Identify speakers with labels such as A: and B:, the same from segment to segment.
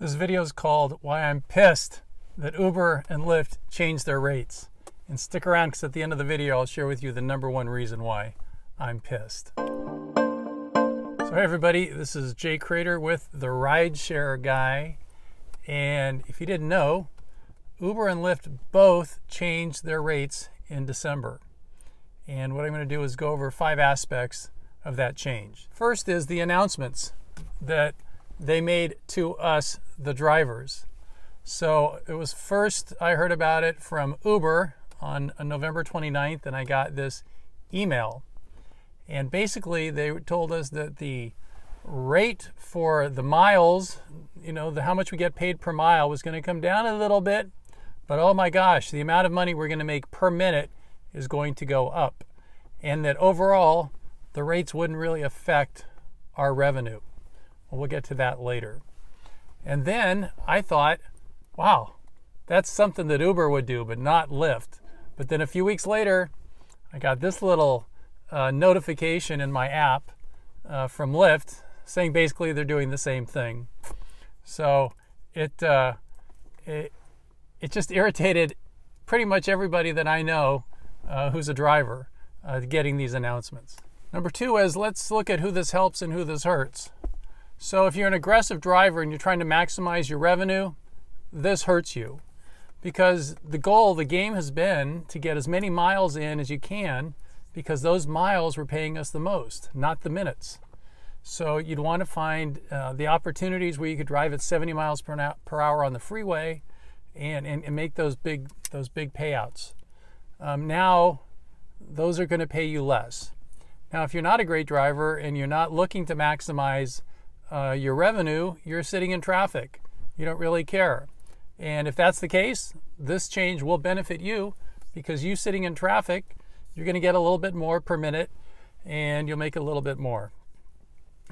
A: This video is called Why I'm Pissed That Uber and Lyft Changed Their Rates. And stick around because at the end of the video, I'll share with you the number one reason why I'm pissed. So, hey everybody, this is Jay Cradeur with the Rideshare Guy. And if you didn't know, Uber and Lyft both changed their rates in December. And what I'm going to do is go over five aspects of that change. First is the announcements that they made to us, the drivers. So it was first I heard about it from Uber on, uh, November 29th, and I got this email. And basically, they told us that the rate for the miles, you know, the, how much we get paid per mile was going to come down a little bit. But oh my gosh, the amount of money we're going to make per minute is going to go up. And that overall, the rates wouldn't really affect our revenue. Well, we'll get to that later. And then I thought, wow, that's something that Uber would do, but not Lyft. But then a few weeks later, I got this little uh, notification in my app uh, from Lyft saying basically they're doing the same thing. So it, uh, it, it just irritated pretty much everybody that I know uh, who's a driver uh, getting these announcements. Number two is let's look at who this helps and who this hurts. So if you're an aggressive driver and you're trying to maximize your revenue, this hurts you because the goal, the game has been to get as many miles in as you can because those miles were paying us the most, not the minutes. So you'd want to find uh, the opportunities where you could drive at 70 miles per, per hour on the freeway and, and, and, make those big, those big payouts. Um, now, those are going to pay you less. Now, if you're not a great driver and you're not looking to maximize uh, your revenue, you're sitting in traffic. You don't really care. And if that's the case, this change will benefit you because you sitting in traffic, you're going to get a little bit more per minute and you'll make a little bit more.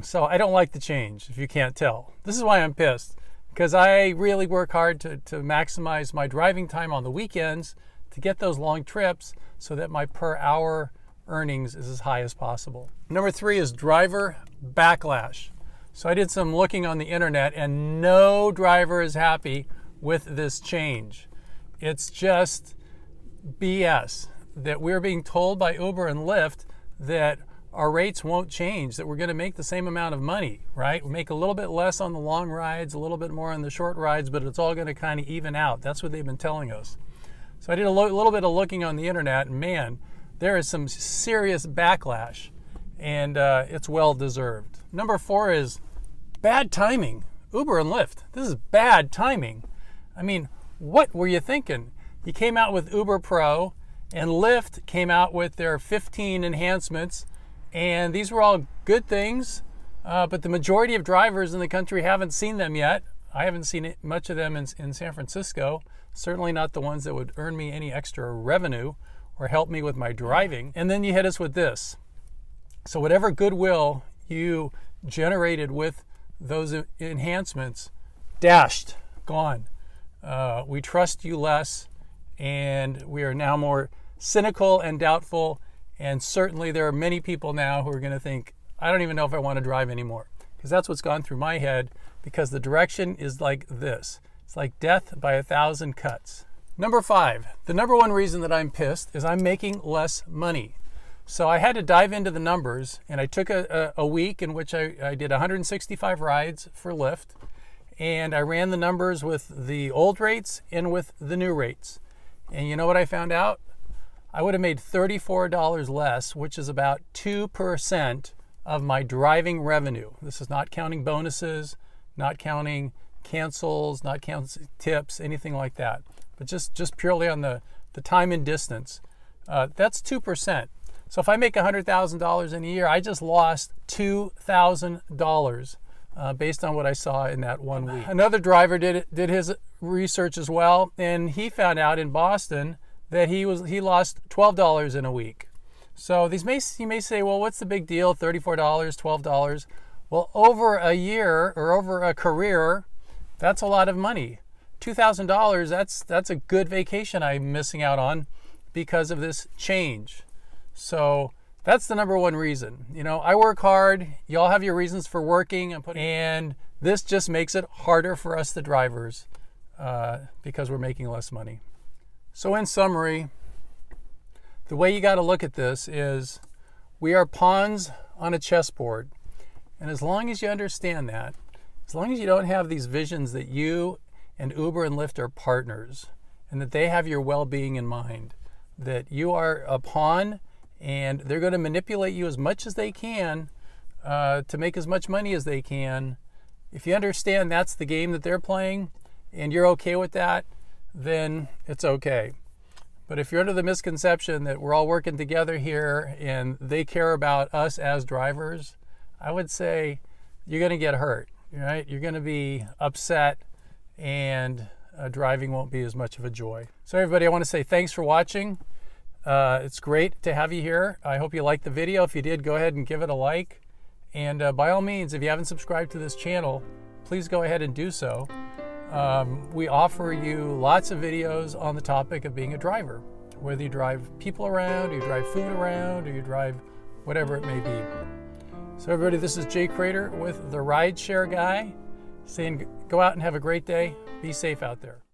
A: So I don't like the change, if you can't tell. This is why I'm pissed because I really work hard to, to maximize my driving time on the weekends to get those long trips so that my per hour earnings is as high as possible. Number three is driver backlash. So I did some looking on the internet, and no driver is happy with this change. It's just BS that we're being told by Uber and Lyft that our rates won't change, that we're going to make the same amount of money, right? We make a little bit less on the long rides, a little bit more on the short rides, but it's all going to kind of even out. That's what they've been telling us. So I did a lo- little bit of looking on the internet, and man, there is some serious backlash, and uh, it's well deserved. Number four is bad timing. Uber and Lyft, this is bad timing. I mean, what were you thinking? You came out with Uber Pro, and Lyft came out with their 15 enhancements, and these were all good things, uh, but the majority of drivers in the country haven't seen them yet. I haven't seen much of them in, in San Francisco, certainly not the ones that would earn me any extra revenue or help me with my driving. And then you hit us with this. So, whatever goodwill you generated with those enhancements dashed, gone. Uh, we trust you less, and we are now more cynical and doubtful. And certainly, there are many people now who are going to think, I don't even know if I want to drive anymore. Because that's what's gone through my head, because the direction is like this it's like death by a thousand cuts. Number five, the number one reason that I'm pissed is I'm making less money. So I had to dive into the numbers, and I took a, a, a week in which I, I, did 165 rides for Lyft, and I ran the numbers with the old rates and with the new rates. And you know what I found out? I would have made $34 less, which is about 2% of my driving revenue. This is not counting bonuses, not counting cancels, not counting tips, anything like that, but just, just purely on the, the time and distance. Uh, that's 2%. So if I make $100,000 in a year, I just lost $2,000 uh, based on what I saw in that one week. Another driver did did his research as well, and he found out in Boston that he was he lost $12 in a week. So these may you may say, well, what's the big deal? $34, $12. Well, over a year or over a career, that's a lot of money. $2,000, that's that's a good vacation I'm missing out on because of this change. So that's the number one reason. You know, I work hard. Y'all have your reasons for working and putting, and This just makes it harder for us, the drivers, uh, because we're making less money. So, in summary, the way you got to look at this is we are pawns on a chessboard. And as long as you understand that, as long as you don't have these visions that you and Uber and Lyft are partners and that they have your well being in mind, that you are a pawn and they're going to manipulate you as much as they can uh, to make as much money as they can. If you understand that's the game that they're playing and you're okay with that, then it's okay. But if you're under the misconception that we're all working together here and they care about us as drivers, I would say you're going to get hurt, right? You're going to be upset and uh, driving won't be as much of a joy. So, everybody, I want to say thanks for watching. Uh, it's great to have you here. I hope you liked the video. If you did, go ahead and give it a like. And uh, by all means, if you haven't subscribed to this channel, please go ahead and do so. Um, we offer you lots of videos on the topic of being a driver, whether you drive people around, or you drive food around, or you drive whatever it may be. So, everybody, this is Jay Cradeur with the Rideshare Guy saying go out and have a great day. Be safe out there.